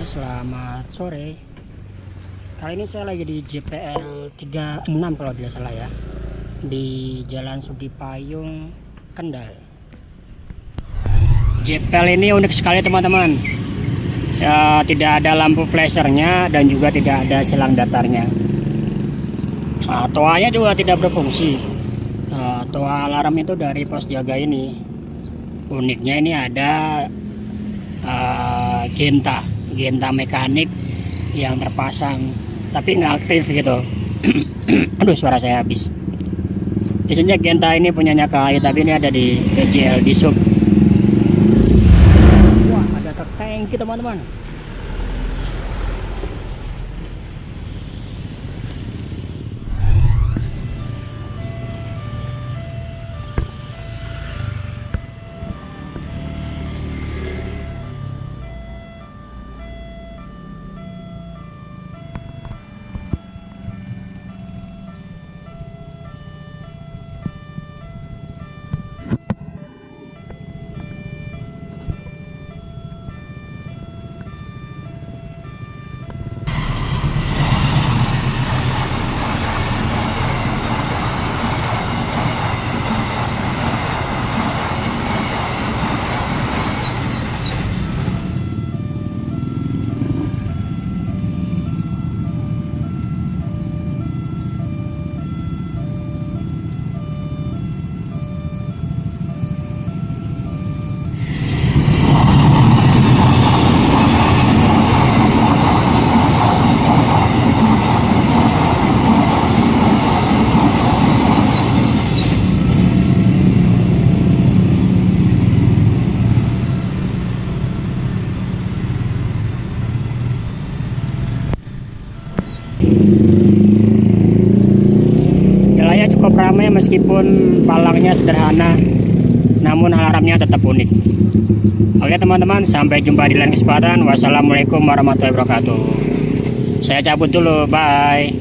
selamat sore. Kali ini saya lagi di JPL 36 kalau tidak salah ya. Di Jalan Sugipayung, Kendal. JPL ini unik sekali teman-teman. Ya, tidak ada lampu flashernya dan juga tidak ada silang datarnya. Nah, toanya juga tidak berfungsi. Nah, toa alarm itu dari pos jaga ini. Uniknya ini ada uh, genta genta mekanik yang terpasang. Tapi nggak aktif gitu. Aduh suara saya habis. Biasanya genta ini punyanya KAI tapi ini ada di TCL di sub. Wah ada truk tangki teman-teman Jalannya cukup ramai meskipun palangnya sederhana, namun alarmnya tetap unik. Oke teman-teman, sampai jumpa di lain kesempatan. Wassalamualaikum warahmatullahi wabarakatuh. Saya cabut dulu, bye.